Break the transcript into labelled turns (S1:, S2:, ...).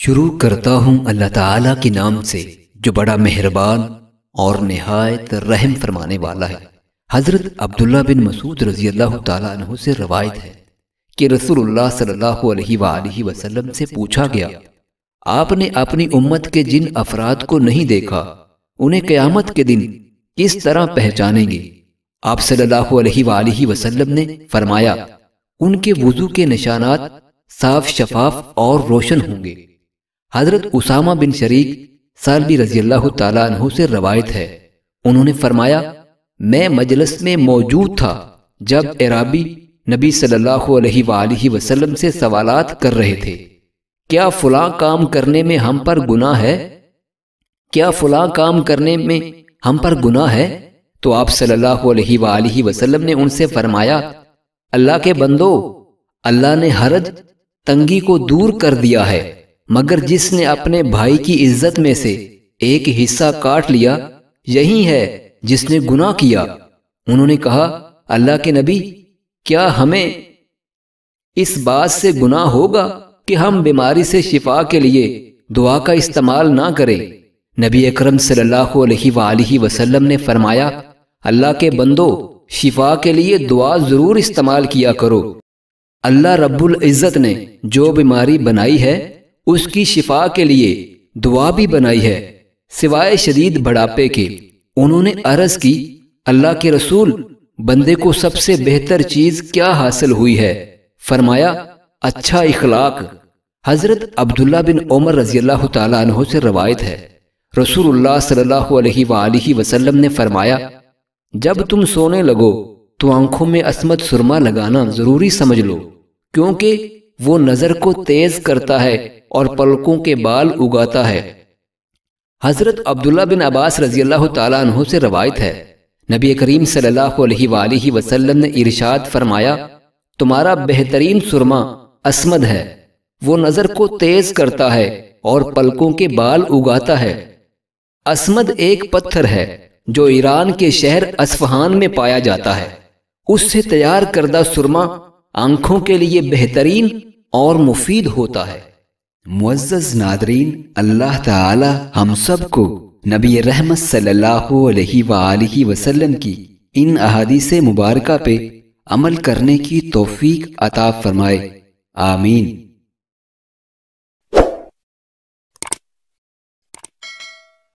S1: शुरू करता हूँ अल्लाह ताला के नाम से, जो बड़ा मेहरबान और नहायत रहम फरमाने वाला है। हज़रत अब्दुल्ला बिन मसूद रज़ी अल्लाह तु से रवायत है कि रसूलुल्लाह सल्लल्लाहु अलैहि वसल्लम से पूछा गया, आपने अपनी उम्मत के जिन अफराद को नहीं देखा, उन्हें क़यामत के दिन किस तरह पहचानेंगे? आप सल्लल्लाहु अलैहि वसल्लम ने फरमाया, उनके वज़ू के निशानात साफ़ शफाफ और रोशन होंगे। हज़रत उसामा बिन शरीक सालबी रज़ी अल्लाह तु से रवायत है। उन्होंने फरमाया, मैं मजलस में मौजूद था जब एराबी नबी सल्लल्लाहु अलैहि वसल्लम से सवालात कर रहे थे। क्या फुला काम करने में हम पर गुनाह है? क्या फुला काम करने में हम पर गुनाह है? तो आप सल्लल्लाहु अलैहि वसल्लम ने उनसे फरमाया, अल्लाह के बंदो, अल्लाह ने हरज, तंगी को दूर कर दिया है। मगर जिसने अपने भाई की इज़्ज़त में से एक हिस्सा काट लिया यही है जिसने गुनाह किया। उन्होंने कहा अल्लाह के नबी क्या हमें इस बात से गुनाह होगा कि हम बीमारी से शिफा के लिए दुआ का इस्तेमाल ना करें? नबी अकरम सल्लल्लाहु अलैहि वसल्लम ने फरमाया अल्लाह के बंदो शिफा के लिए दुआ ज़रूर इस्तेमाल किया करो। अल्लाह रब्बुल इज़्ज़त ने जो बीमारी बनाई है उसकी शिफा के लिए दुआ भी बनाई है, सिवाय शदीद बढ़ापे के। उन्होंने अरज की, अल्लाह के रसूल, बंदे को सबसे बेहतर चीज़ क्या हासिल हुई है? फरमाया अच्छा इखलाक। हज़रत अब्दुल्ला बिन उमर रज़ी अल्लाह तु से रवायत है। रसूलुल्लाह सल्लल्लाहु अलैहि वसल्लम ने फरमाया, जब तुम सोने लगो तो आँखों में असमत सुरमा लगाना ज़रूरी समझ लो, क्योंकि वो नज़र को तेज करता है और पलकों के बाल उगाता है। हज़रत अब्दुल्ला बिन अब्बास रज़ी अल्लाह तु से रवायत है, नबी करीम सल्लल्लाहु अलैहि वसल्लम ने इरशाद फरमाया, तुम्हारा बेहतरीन सुरमा असमद है, वो नज़र को तेज करता है और पलकों के बाल उगाता है। असमद एक पत्थर है, जो ईरान के शहर असफहान में पाया जाता है। उससे तैयार करदा सुरमा आँखों के लिए बेहतरीन और मुफीद होता है। मुज्जज नादरीन, अल्लाह ताला हम सबको नबी रहमत सल्लल्लाहु अलैहि वसल्लम की इन अहादीस मुबारका पे अमल करने की तौफीक अता फरमाए। आमीन।